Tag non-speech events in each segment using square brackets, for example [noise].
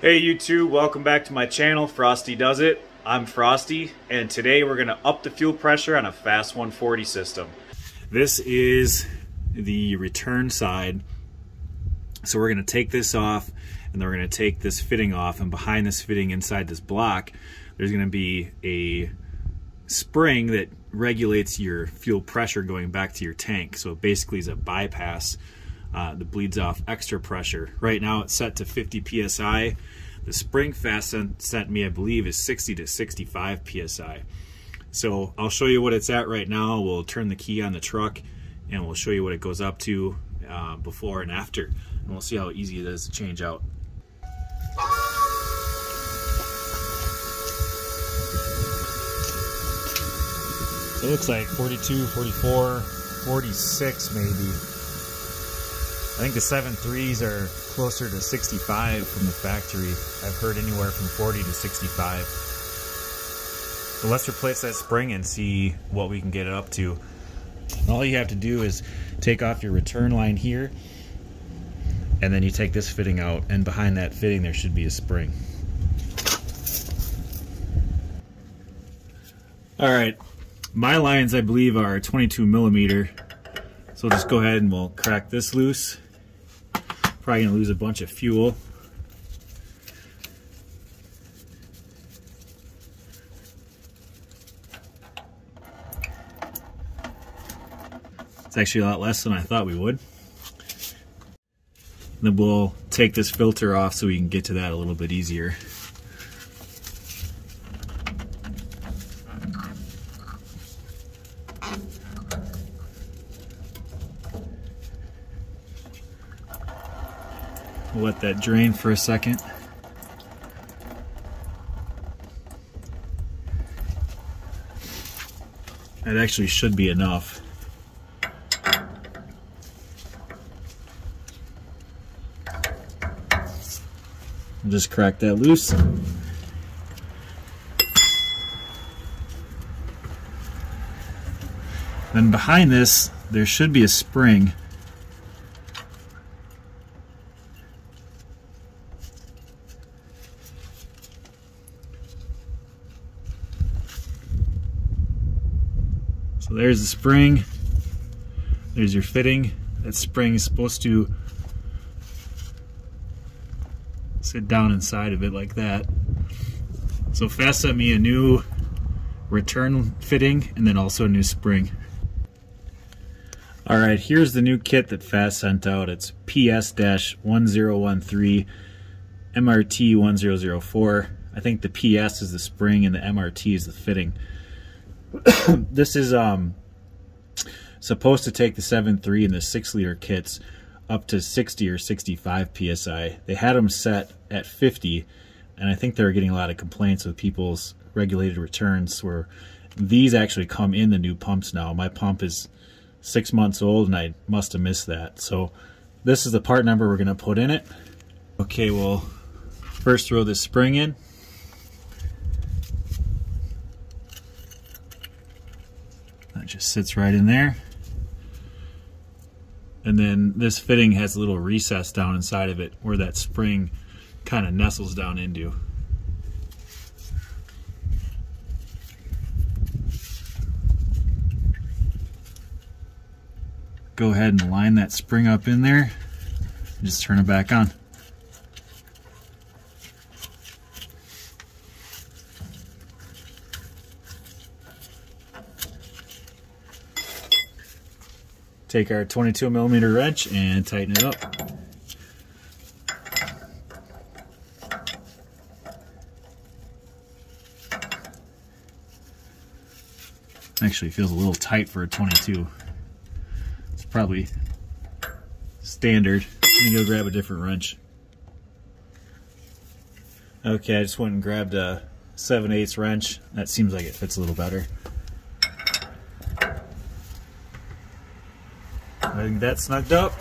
Hey YouTube, welcome back to my channel, Frosty Does It. I'm Frosty, and today we're gonna up the fuel pressure on a FASS 140 system. This is the return side. So we're gonna take this off, and then we're gonna take this fitting off, and behind this fitting inside this block, there's gonna be a spring that regulates your fuel pressure going back to your tank. So it basically is a bypass uh, that bleeds off extra pressure. Right now it's set to 50 psi. The spring FASS sent me, I believe, is 60 to 65 psi. So I'll show you what it's at right now. We'll turn the key on the truck and we'll show you what it goes up to uh, before and after. And we'll see how easy it is to change out. It looks like 42, 44, 46 maybe. I think the 7.3s are closer to 65 from the factory. I've heard anywhere from 40 to 65. So let's replace that spring and see what we can get it up to. All you have to do is take off your return line here and then you take this fitting out and behind that fitting there should be a spring. All right, my lines I believe are 22 millimeter. So we'll just go ahead and we'll crack this loose. Probably gonna lose a bunch of fuel. It's actually a lot less than I thought we would. Then we'll take this filter off so we can get to that a little bit easier. We'll let that drain for a second. That actually should be enough. just crack that loose. Then behind this, there should be a spring. There's the spring. There's your fitting. That spring is supposed to sit down inside of it like that. So FASS sent me a new return fitting and then also a new spring. Alright, here's the new kit that FASS sent out. It's PS-1013 MRT1004. I think the PS is the spring and the MRT is the fitting. [coughs] this is um, supposed to take the 7.3 and the 6 liter kits up to 60 or 65 psi. They had them set at 50, and I think they were getting a lot of complaints with people's regulated returns where these actually come in the new pumps now. My pump is six months old, and I must have missed that. So this is the part number we're going to put in it. Okay, we'll first throw this spring in. Just sits right in there. And then this fitting has a little recess down inside of it where that spring kind of nestles down into. Go ahead and line that spring up in there just turn it back on. Take our 22 millimeter wrench and tighten it up. Actually feels a little tight for a 22. It's probably standard. Let me go grab a different wrench. Okay, I just went and grabbed a 7 8 wrench. That seems like it fits a little better. I think that's snugged up.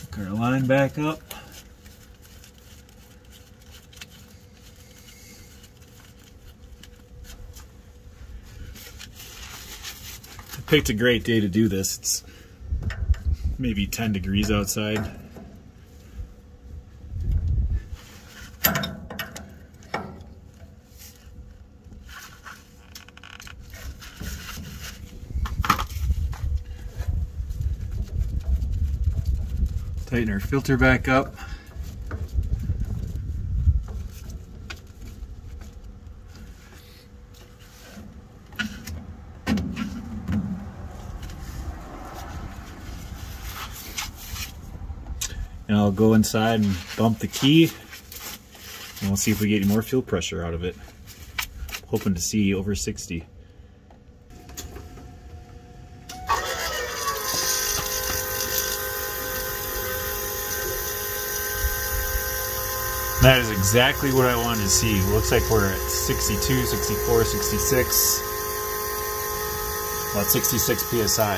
Hook our line back up. I picked a great day to do this. It's maybe 10 degrees outside. Tighten our filter back up. And I'll go inside and bump the key and we'll see if we get any more fuel pressure out of it. Hoping to see over 60. That is exactly what I wanted to see. Looks like we're at 62, 64, 66. About 66 PSI.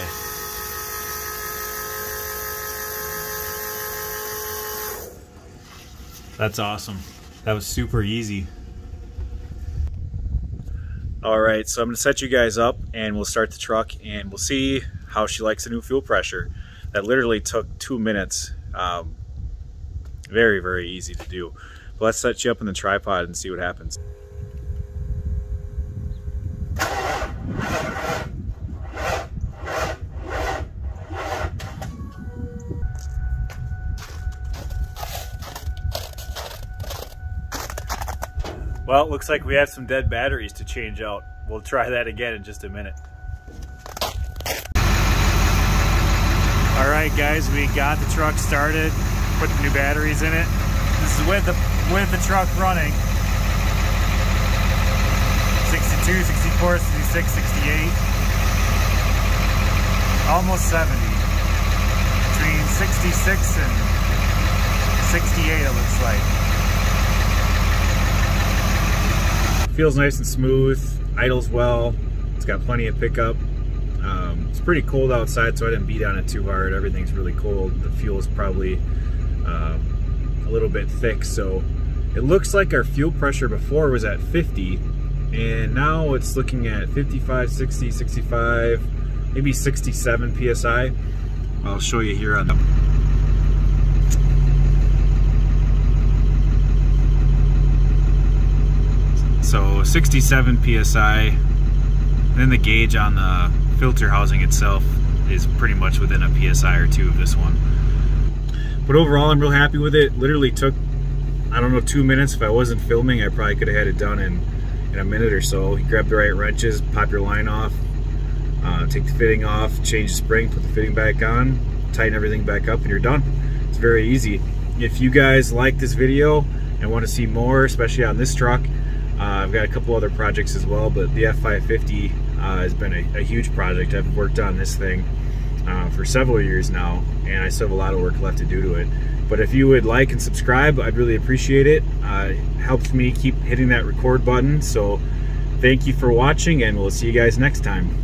That's awesome. That was super easy. All right, so I'm gonna set you guys up and we'll start the truck and we'll see how she likes the new fuel pressure. That literally took two minutes. Um, very, very easy to do. But let's set you up in the tripod and see what happens. Well, it looks like we have some dead batteries to change out. We'll try that again in just a minute. All right, guys, we got the truck started, put the new batteries in it. This is with the, with the truck running. 62, 64, 66, 68. Almost 70. Between 66 and 68 it looks like. feels nice and smooth, idles well. It's got plenty of pickup. Um, it's pretty cold outside, so I didn't beat on it too hard. Everything's really cold. The fuel is probably um, a little bit thick, so it looks like our fuel pressure before was at 50, and now it's looking at 55, 60, 65, maybe 67 PSI. I'll show you here on the So 67 PSI. And then the gauge on the filter housing itself is pretty much within a PSI or two of this one. But overall, I'm real happy with it. Literally took, I don't know, two minutes. If I wasn't filming, I probably could have had it done in, in a minute or so. You grab the right wrenches, pop your line off, uh, take the fitting off, change the spring, put the fitting back on, tighten everything back up, and you're done. It's very easy. If you guys like this video and want to see more, especially on this truck, uh, I've got a couple other projects as well, but the F550 uh, has been a, a, huge project. I've worked on this thing uh, for several years now, and I still have a lot of work left to do to it. But if you would like and subscribe, I'd really appreciate it. Uh, it helps me keep hitting that record button. So thank you for watching, and we'll see you guys next time.